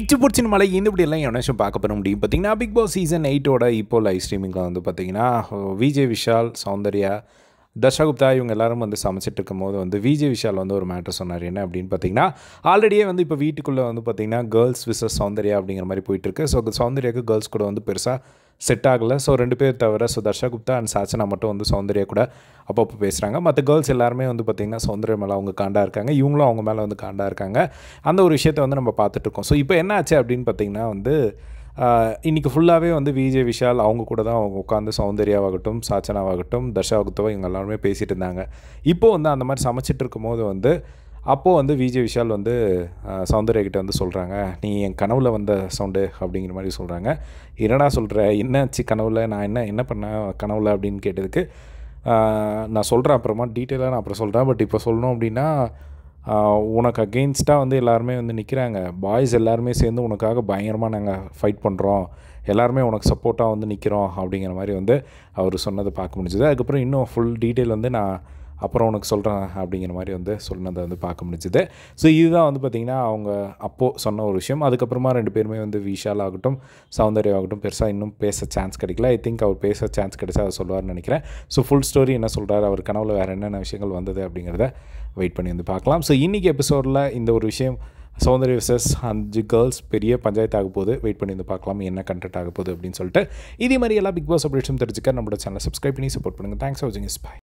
பிச்சு பிடிச்சின மலை இந்த இப்படி எல்லாம் எவனாச்சும் பார்க்க பெற முடியும். பார்த்தீங்கன்னா பிக் பாஸ் சீசன் எயிட்டோட இப்போ லைவ் ஸ்ட்ரீமிங்கில் வந்து பார்த்தீங்கன்னா விஜய் விஷால் சௌந்தர்யா தர்ஷகுப்தா இவங்க எல்லாரும் வந்து சமைச்சிட்டு இருக்கும்போது வந்து விஜய் விஷால் வந்து ஒரு மேட்டர் சொன்னார். என்ன அப்படின்னு பார்த்தீங்கன்னா ஆல்ரெடியே வந்து இப்போ வீட்டுக்குள்ளே வந்து பார்த்தீங்கன்னா கேர்ள்ஸ் விசஸ் சௌந்தர்யா அப்படிங்கிற மாதிரி போயிட்டுருக்கு. ஸோ சௌந்தர்யாவுக்கு கேர்ள்ஸ் கூட வந்து பெருசாக செட் ஆகலை. ஸோ ரெண்டு பேர் தவிர ஸோ தர்ஷா குப்தா அண்ட் சாச்சனா மட்டும் வந்து சௌந்தர்யா கூட அப்பப்போ பேசுகிறாங்க மற்ற கேர்ள்ஸ் எல்லாருமே வந்து பார்த்திங்கன்னா சௌந்தர்யா மேலே அவங்க காண்டாக இருக்காங்க. இவங்களும் அவங்க மேலே வந்து காண்டாக இருக்காங்க. அந்த ஒரு விஷயத்தை வந்து நம்ம பார்த்துட்ருக்கோம் ஸோ இப்போ என்ன ஆச்சு அப்படின்னு பார்த்திங்கன்னா வந்து இன்றைக்கி இன்னைக்கு ஃபுல்லாகவே வந்து விஜய் விஷால் அவங்க கூட தான் அவங்க உட்காந்து சௌந்தர்யாவாகட்டும் சாச்சனாவாகட்டும் தர்ஷாகுப்தவா இவங்க எல்லாருமே பேசிகிட்டு இருந்தாங்க. இப்போது வந்து அந்த மாதிரி சமைச்சிட்டு இருக்கும்போது வந்து அப்போது வந்து விஜய் விஷால் வந்து சௌந்தர்யா கிட்டே வந்து சொல்கிறாங்க நீ என் கனவில் வந்த சவுண்டு அப்படிங்கிற மாதிரி சொல்கிறாங்க என்னடா சொல்கிற என்னாச்சு கனவில்? நான் என்ன என்ன பண்ணேன் கனவில்? அப்படின்னு கேட்டதுக்கு நான் சொல்கிறேன் அப்புறமா டீட்டெயிலாக நான் அப்புறம் சொல்கிறேன் பட் இப்போ சொல்லணும் அப்படின்னா உனக்கு அகெயின்ஸ்டாக வந்து எல்லாருமே வந்து நிற்கிறாங்க பாய்ஸ் எல்லாருமே சேர்ந்து உனக்காக பயங்கரமாக நாங்கள் ஃபைட் பண்ணுறோம் எல்லாருமே உனக்கு சப்போர்ட்டாக வந்து நிற்கிறோம் அப்படிங்கிற மாதிரி வந்து அவர் சொன்னதை பார்க்க முடிஞ்சது. அதுக்கப்புறம் இன்னும் ஃபுல் டீட்டெயில் வந்து நான் அப்புறம் உனக்கு சொல்கிறேன் அப்படிங்கிற மாதிரி வந்து சொன்னதை வந்து பார்க்க முடிஞ்சுது. ஸோ இதுதான் வந்து பார்த்திங்கன்னா அவங்க அப்போது சொன்ன ஒரு விஷயம். அதுக்கப்புறமா ரெண்டு பேருமே வந்து விஷால் ஆகட்டும் சௌந்தர்யா ஆகட்டும் பெருசாக இன்னும் பேச சான்ஸ் கிடைக்கல. ஐ திங்க் அவர் பேச சான்ஸ் கிடைச்சா அதை சொல்லுவார்னு நினைக்கிறேன். ஸோ ஃபுல் ஸ்டோரி என்ன சொல்கிறார் அவர் கனவில் வேறு என்னென்ன விஷயங்கள் வந்தது அப்படிங்கிறத வெயிட் பண்ணி வந்து பார்க்கலாம். ஸோ இன்றைக்கி எபிசோடில் இந்த ஒரு விஷயம் சௌந்தர்ய விசஸ் அஞ்சு கேர்ள்ஸ் பெரிய பஞ்சாயத்து ஆக போகுது. வெயிட் பண்ணி வந்து பார்க்கலாம் என்ன கண்டென்ட் ஆக போகுது அப்படின்னு சொல்லிட்டு. இதே மாதிரி எல்லா பிக் பாஸ் அப்டேட்ஸும் தெரிஞ்சுக்க நம்மளோட சேனலை சப்ஸ்கிரைப் பண்ணி சப்போர்ட் பண்ணுங்கள் தேங்க்ஸ் ஃபார் வாட்சிங் இஸ் பை